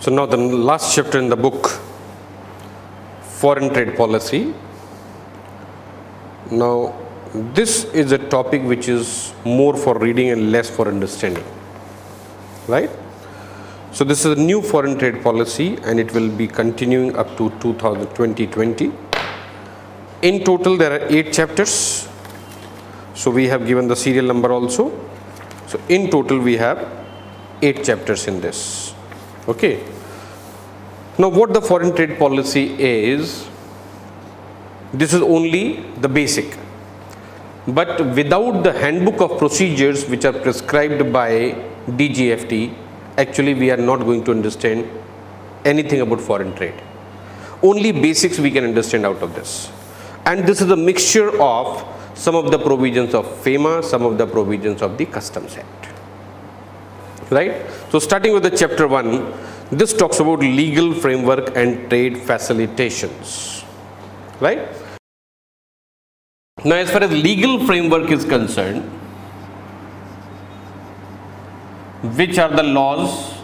So now the last chapter in the book, foreign trade policy. Now this is a topic which is more for reading and less for understanding, right? So this is a new foreign trade policy and it will be continuing up to 2020. In total there are 8 chapters. So we have given the serial number also. So in total we have 8 chapters in this. Okay. Now what the foreign trade policy is, this is only the basic. But without the handbook of procedures which are prescribed by DGFT, actually we are not going to understand anything about foreign trade. Only basics we can understand out of this. And this is a mixture of some of the provisions of FEMA, some of the provisions of the Customs Act. Right? So starting with the chapter 1, this talks about legal framework and trade facilitations. Right? Now as far as legal framework is concerned, which are the laws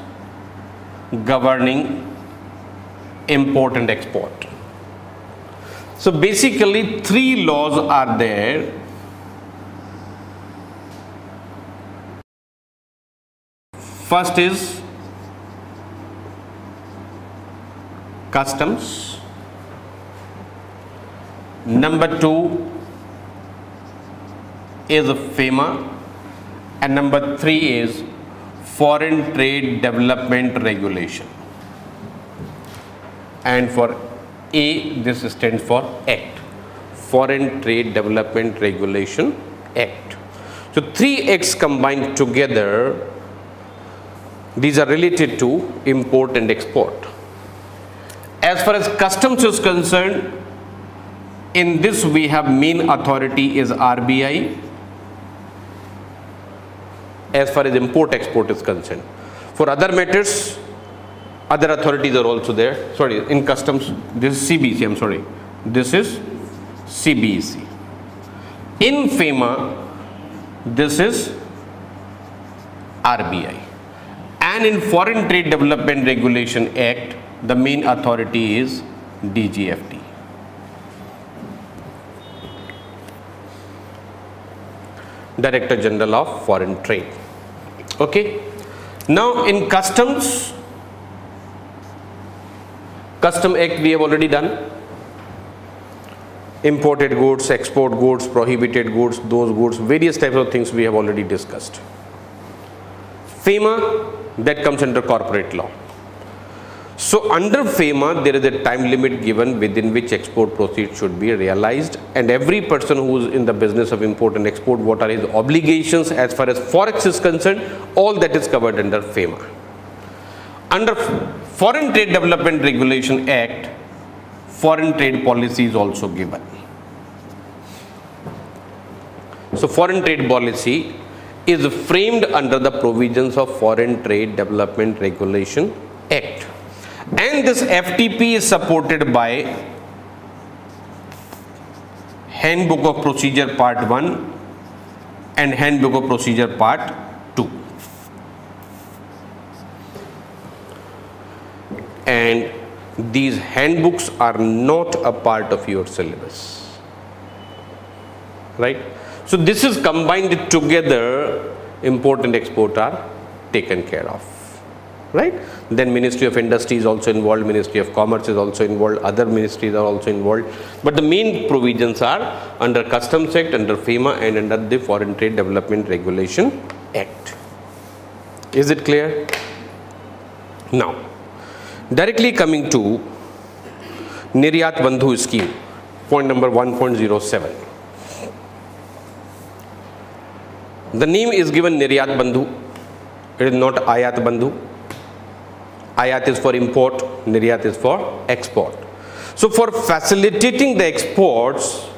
governing import and export. So basically three laws are there. First is customs. Number two is FEMA and number three is Foreign Trade Development Regulation. And for A, this stands for Act, Foreign Trade Development Regulation Act. So three acts combined together, these are related to import and export. As far as customs is concerned, in this we have main authority is RBI as far as import export is concerned. For other matters, other authorities are also there. Sorry, in customs, this is CBC, I'm sorry. This is CBC. In FEMA, this is RBI. And in Foreign Trade Development Regulation Act, the main authority is DGFT. Director General of Foreign Trade. Okay. Now in customs, Custom Act we have already done. Imported goods, export goods, prohibited goods, those goods, various types of things we have already discussed. FEMA that comes under corporate law. So under FEMA, there is a time limit given within which export proceeds should be realized and every person who is in the business of import and export, what are his obligations as far as Forex is concerned, all that is covered under FEMA. Under Foreign Trade Development Regulation Act, foreign trade policy is also given. So foreign trade policy is framed under the provisions of Foreign Trade Development Regulation Act and this FTP is supported by Handbook of Procedure Part 1 and Handbook of Procedure Part 2. And these handbooks are not a part of your syllabus. Right? So this is combined together, import and export are taken care of right? Then ministry of industry is also involved ministry of commerce is also involved other ministries are also involved. But the main provisions are under customs act under fema and under the foreign trade development regulation act. Is it clear? Now directly coming to niryat bandhu scheme point number 1.07 the name is given niryat bandhu it is not ayat bandhu Ayat is for import, Niryat is for export. So for facilitating the exports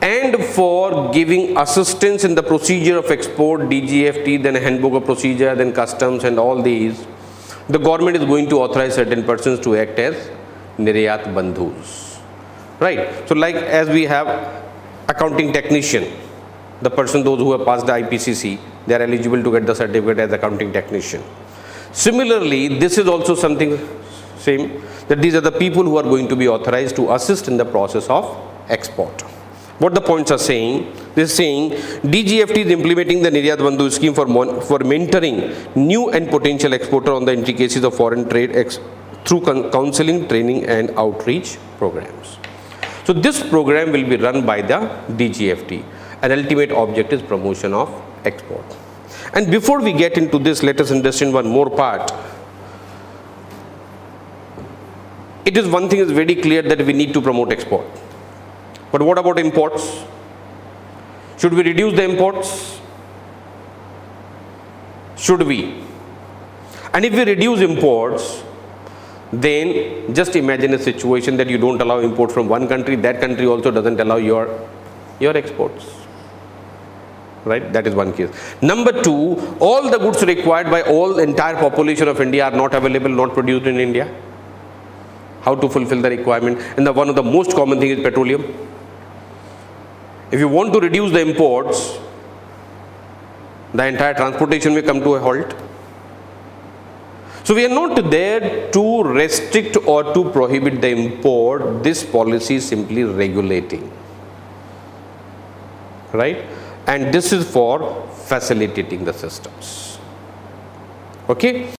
and for giving assistance in the procedure of export, DGFT, then handbook of procedure, then customs and all these, the government is going to authorize certain persons to act as Niryat Bandhus. Right. So like as we have accounting technician, the person those who have passed the IPCC, they are eligible to get the certificate as accounting technician Similarly, this is also something same that these are the people who are going to be authorized to assist in the process of export. What the points are saying, they are saying DGFT is implementing the Niryat Bandhu scheme for, for mentoring new and potential exporter on the intricacies of foreign trade through counseling, training and outreach programs. So this program will be run by the DGFT and ultimate object is promotion of export. And before we get into this, let us understand one more part. It is one thing is very clear that we need to promote export. But what about imports? Should we reduce the imports? Should we? And if we reduce imports, then just imagine a situation that you don't allow import from one country, that country also doesn't allow your, your exports. Right? That is one case. Number two, all the goods required by all the entire population of India are not available, not produced in India. How to fulfill the requirement? And the one of the most common thing is petroleum. If you want to reduce the imports, the entire transportation may come to a halt so we are not there to restrict or to prohibit the import. This policy is simply regulating. Right? And this is for facilitating the systems. Okay?